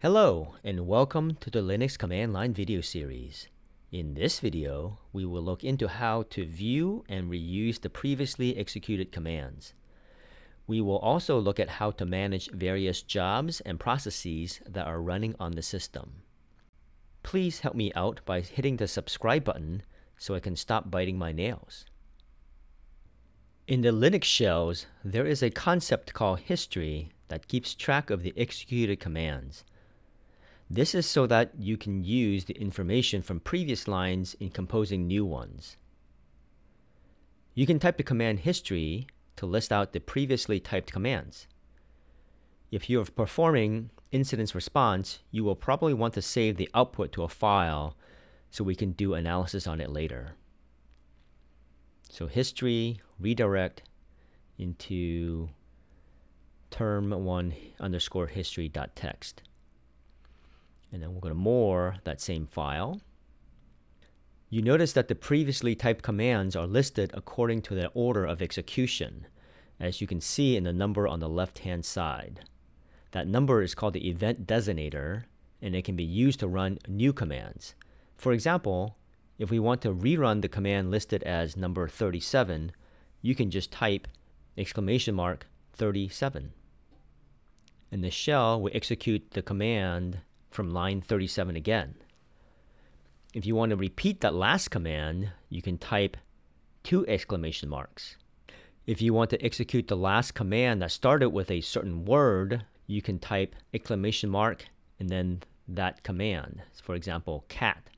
Hello and welcome to the Linux command line video series. In this video, we will look into how to view and reuse the previously executed commands. We will also look at how to manage various jobs and processes that are running on the system. Please help me out by hitting the subscribe button so I can stop biting my nails. In the Linux shells, there is a concept called history that keeps track of the executed commands. This is so that you can use the information from previous lines in composing new ones. You can type the command history to list out the previously typed commands. If you are performing incident response, you will probably want to save the output to a file so we can do analysis on it later. So history, redirect into term1 underscore history dot text. And then we'll go to more, that same file. You notice that the previously typed commands are listed according to their order of execution, as you can see in the number on the left-hand side. That number is called the event designator, and it can be used to run new commands. For example, if we want to rerun the command listed as number 37, you can just type exclamation mark 37. And the shell will execute the command from line 37 again. If you want to repeat that last command, you can type two exclamation marks. If you want to execute the last command that started with a certain word, you can type exclamation mark and then that command. For example, cat.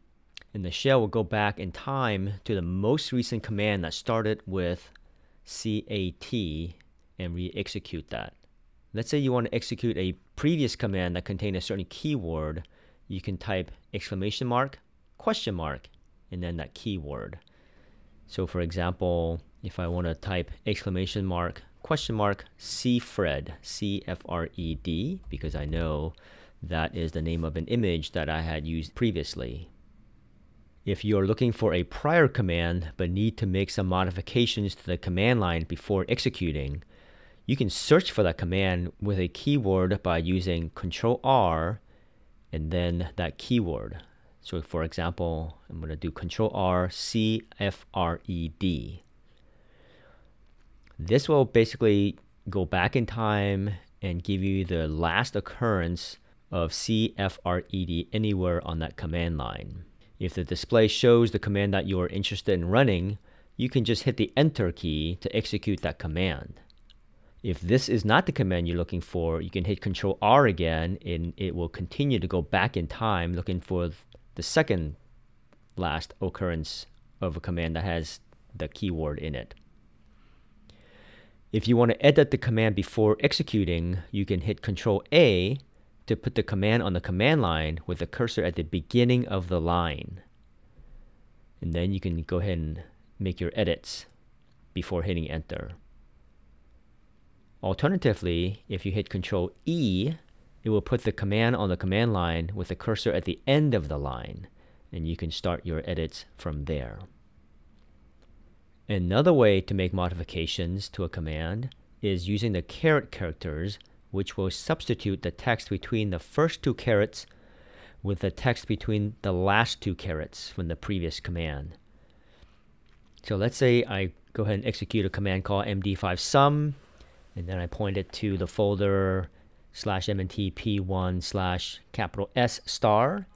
And the shell will go back in time to the most recent command that started with cat and re-execute that. Let's say you want to execute a previous command that contained a certain keyword. You can type exclamation mark, question mark, and then that keyword. So for example, if I want to type exclamation mark, question mark, cfred, C-F-R-E-D, because I know that is the name of an image that I had used previously. If you're looking for a prior command but need to make some modifications to the command line before executing, you can search for that command with a keyword by using Control R and then that keyword. So for example, I'm going to do Control R C F R E D. This will basically go back in time and give you the last occurrence of CFRED anywhere on that command line. If the display shows the command that you are interested in running, you can just hit the enter key to execute that command. If this is not the command you're looking for, you can hit Control R again and it will continue to go back in time looking for the second last occurrence of a command that has the keyword in it. If you want to edit the command before executing, you can hit Control A to put the command on the command line with the cursor at the beginning of the line. And then you can go ahead and make your edits before hitting enter. Alternatively, if you hit Control E, it will put the command on the command line with the cursor at the end of the line, and you can start your edits from there. Another way to make modifications to a command is using the caret characters, which will substitute the text between the first two carets with the text between the last two carets from the previous command. So let's say I go ahead and execute a command called md5 sum and then I point it to the folder slash mntp1 slash capital S star.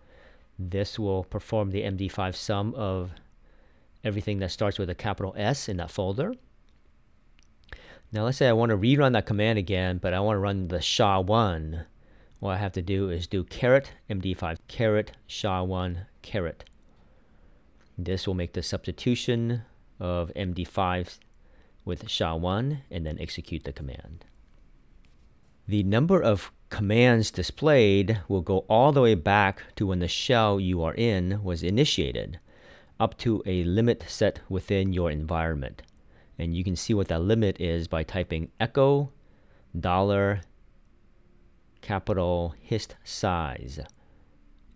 This will perform the MD5 sum of everything that starts with a capital S in that folder. Now let's say I want to rerun that command again, but I want to run the SHA-1. What I have to do is do caret MD5 caret SHA-1 caret. This will make the substitution of MD5 with SHA-1 and then execute the command. The number of commands displayed will go all the way back to when the shell you are in was initiated, up to a limit set within your environment. And you can see what that limit is by typing echo dollar capital hist size.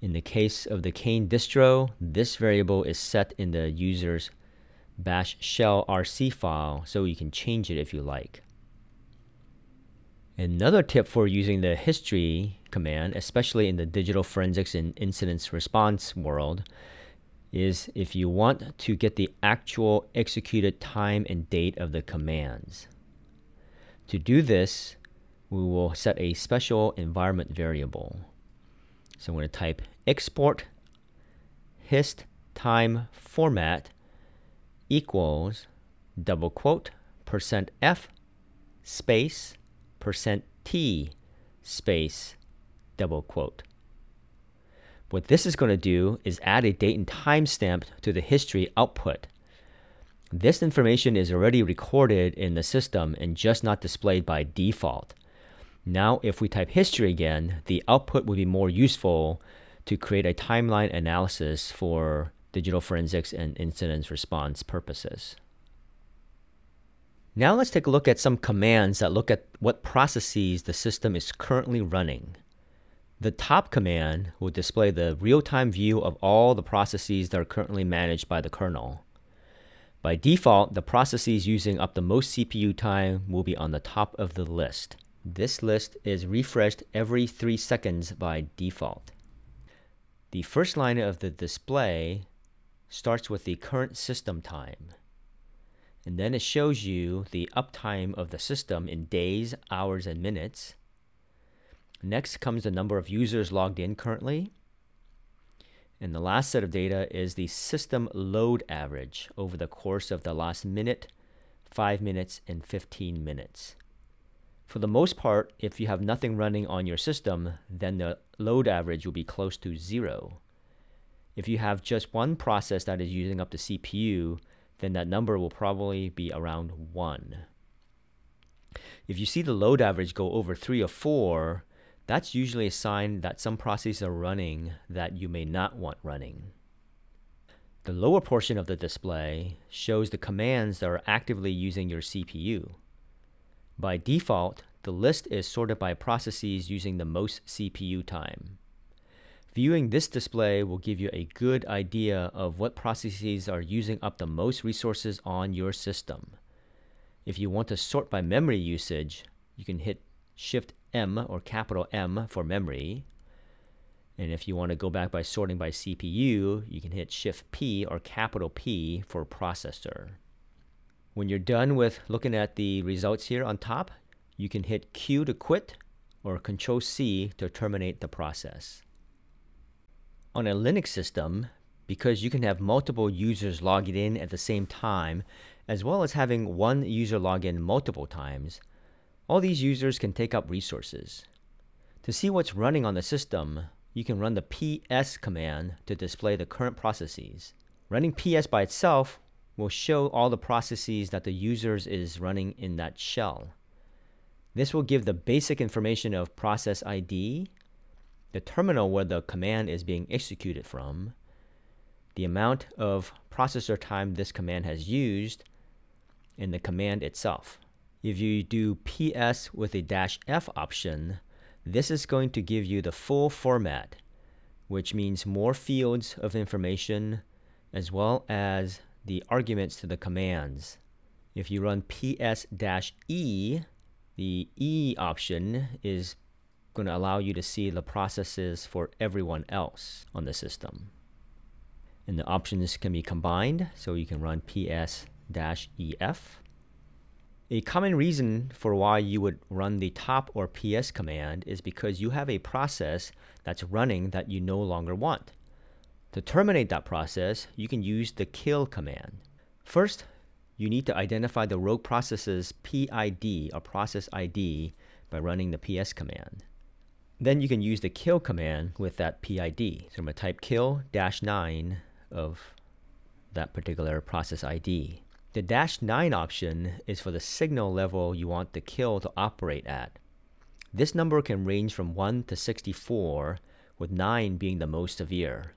In the case of the CAINE distro, this variable is set in the user's bash shell rc file so you can change it if you like. Another tip for using the history command, especially in the digital forensics and incidents response world, is if you want to get the actual executed time and date of the commands. To do this, we will set a special environment variable. So I'm going to type export hist time format equals double quote percent %f space percent %t space double quote. What this is going to do is add a date and timestamp to the history output. This information is already recorded in the system and just not displayed by default. Now, if we type history again, the output will be more useful to create a timeline analysis for digital forensics and incident response purposes. Now let's take a look at some commands that look at what processes the system is currently running. The top command will display the real-time view of all the processes that are currently managed by the kernel. By default, the processes using up the most CPU time will be on the top of the list. This list is refreshed every 3 seconds by default. The first line of the display starts with the current system time. And then it shows you the uptime of the system in days, hours, and minutes. Next comes the number of users logged in currently. And the last set of data is the system load average over the course of the last minute, 5 minutes, and 15 minutes. For the most part, if you have nothing running on your system, then the load average will be close to zero. If you have just one process that is using up the CPU, then that number will probably be around 1. If you see the load average go over 3 or 4, that's usually a sign that some processes are running that you may not want running. The lower portion of the display shows the commands that are actively using your CPU. By default, the list is sorted by processes using the most CPU time. Viewing this display will give you a good idea of what processes are using up the most resources on your system. If you want to sort by memory usage, you can hit Shift M or capital M for memory. And if you want to go back by sorting by CPU, you can hit Shift P or capital P for processor. When you're done with looking at the results here on top, you can hit Q to quit or Control C to terminate the process. On a Linux system, because you can have multiple users logging in at the same time, as well as having one user log in multiple times, all these users can take up resources. To see what's running on the system, you can run the ps command to display the current processes. Running ps by itself will show all the processes that the users is running in that shell. This will give the basic information of process ID, the terminal where the command is being executed from, the amount of processor time this command has used, and the command itself. If you do ps with a dash f option, this is going to give you the full format, which means more fields of information as well as the arguments to the commands. If you run ps-e, the E option is going to allow you to see the processes for everyone else on the system. And the options can be combined, so you can run ps-ef. A common reason for why you would run the top or ps command is because you have a process that's running that you no longer want. To terminate that process, you can use the kill command. First, you need to identify the rogue process's PID or process ID by running the ps command. Then you can use the kill command with that PID. So I'm going to type kill dash 9 of that particular process ID. The dash 9 option is for the signal level you want the kill to operate at. This number can range from 1 to 64, with 9 being the most severe.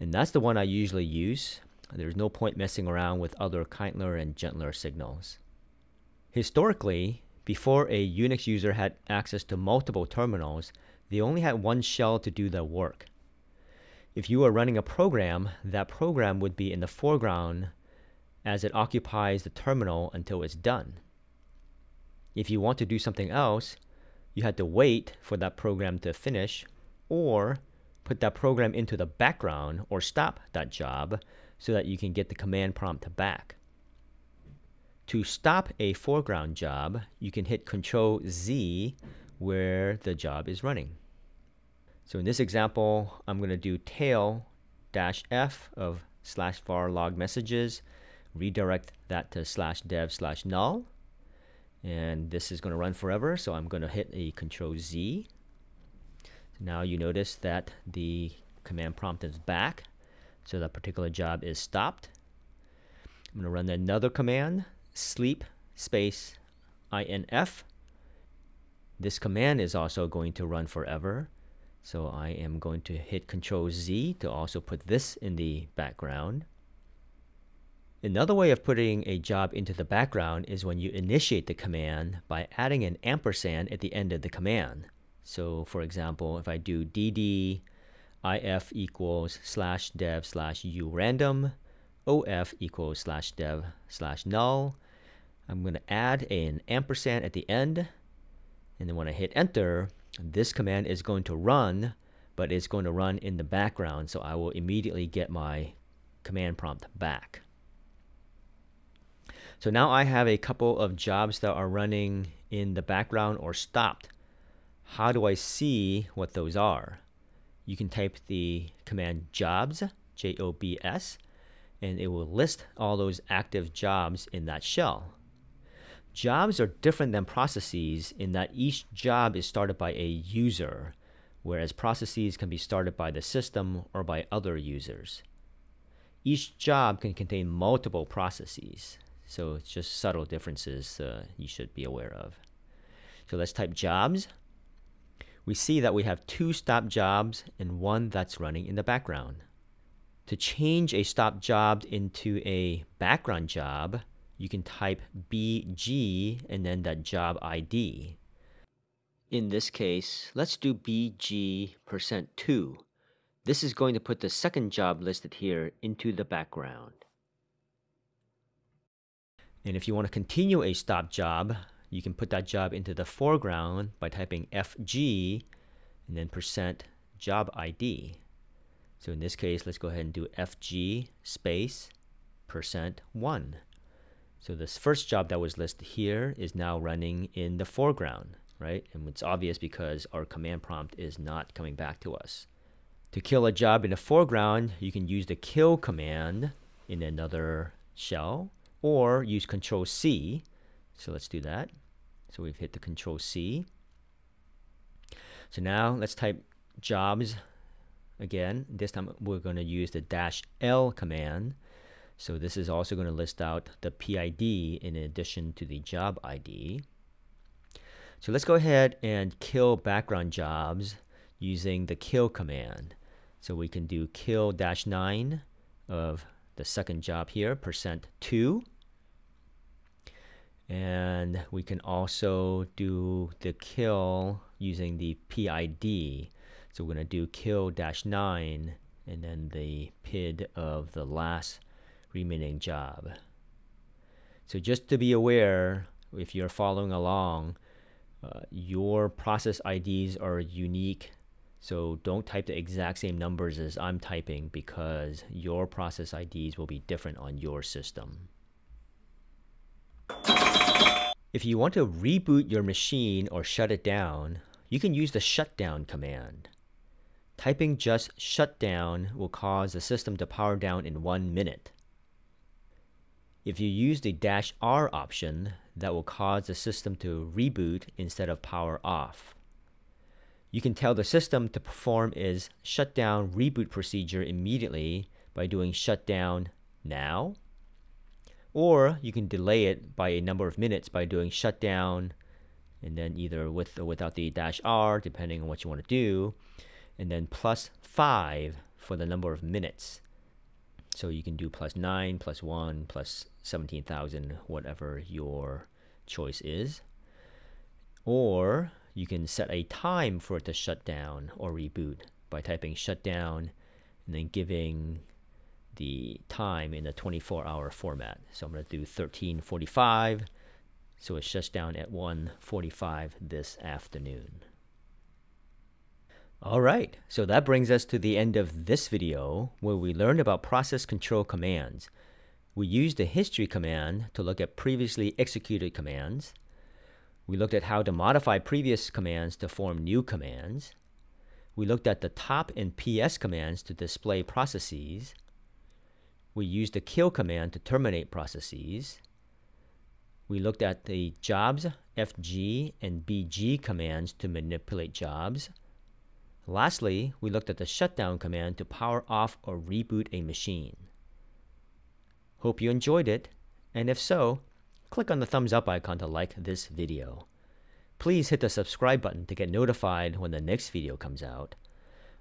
And that's the one I usually use. There's no point messing around with other kindler and gentler signals. Historically, before a Unix user had access to multiple terminals, they only had one shell to do their work. If you were running a program, that program would be in the foreground as it occupies the terminal until it's done. If you want to do something else, you had to wait for that program to finish or put that program into the background or stop that job so that you can get the command prompt back. To stop a foreground job, you can hit Control Z where the job is running. So in this example, I'm going to do tail dash F of slash var log messages, redirect that to slash dev slash null. And this is going to run forever, so I'm going to hit a Control Z. Now you notice that the command prompt is back, so that particular job is stopped. I'm going to run another command, sleep space inf. This command is also going to run forever. So I am going to hit Control Z to also put this in the background. Another way of putting a job into the background is when you initiate the command by adding an ampersand at the end of the command. So for example, if I do dd if equals slash dev slash u random, of equals slash dev slash null, I'm going to add an ampersand at the end. And then when I hit enter, this command is going to run, but it's going to run in the background. So I will immediately get my command prompt back. So now I have a couple of jobs that are running in the background or stopped. How do I see what those are? You can type the command jobs, J-O-B-S, and it will list all those active jobs in that shell. Jobs are different than processes in that each job is started by a user, whereas processes can be started by the system or by other users. Each job can contain multiple processes, so it's just subtle differences uh, you should be aware of. So let's type jobs. We see that we have two stop jobs and one that's running in the background. To change a stop job into a background job, you can type BG and then that job ID. In this case, let's do BG percent 2. This is going to put the second job listed here into the background. And if you want to continue a stop job, you can put that job into the foreground by typing FG and then percent job ID. So in this case, let's go ahead and do FG space percent 1. So this first job that was listed here is now running in the foreground, right? And it's obvious because our command prompt is not coming back to us. To kill a job in the foreground, you can use the kill command in another shell or use control C. So let's do that. So we've hit the control C. So now let's type jobs again. This time we're going to use the dash L command so this is also going to list out the PID in addition to the job ID. So let's go ahead and kill background jobs using the kill command. So we can do kill dash 9 of the second job here, percent 2. And we can also do the kill using the PID. So we're going to do kill dash 9 and then the PID of the last remaining job. So just to be aware, if you're following along, uh, your process IDs are unique. So don't type the exact same numbers as I'm typing because your process IDs will be different on your system. If you want to reboot your machine or shut it down, you can use the shutdown command. Typing just shutdown will cause the system to power down in one minute. If you use the dash R option, that will cause the system to reboot instead of power off. You can tell the system to perform its shutdown reboot procedure immediately by doing shutdown now, or you can delay it by a number of minutes by doing shutdown and then either with or without the dash R, depending on what you want to do, and then plus 5 for the number of minutes. So you can do plus 9, plus 1, plus 17,000, whatever your choice is. Or you can set a time for it to shut down or reboot by typing shutdown and then giving the time in a 24 hour format. So I'm going to do 1345 So it shuts down at 1:45 this afternoon. Alright, so that brings us to the end of this video where we learned about process control commands. We used the history command to look at previously executed commands. We looked at how to modify previous commands to form new commands. We looked at the top and ps commands to display processes. We used the kill command to terminate processes. We looked at the jobs, fg, and bg commands to manipulate jobs. Lastly, we looked at the shutdown command to power off or reboot a machine. Hope you enjoyed it, and if so, click on the thumbs up icon to like this video. Please hit the subscribe button to get notified when the next video comes out.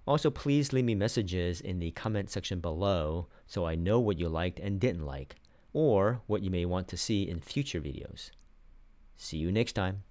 Also, please leave me messages in the comment section below so I know what you liked and didn't like, or what you may want to see in future videos. See you next time.